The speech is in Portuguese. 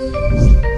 Música